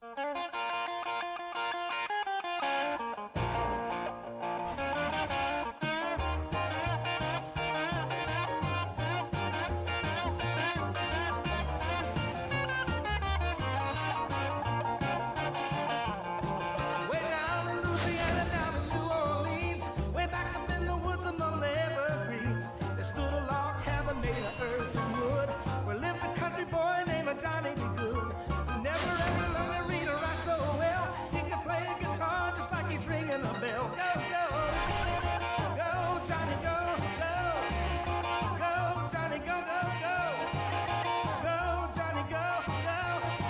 Bye.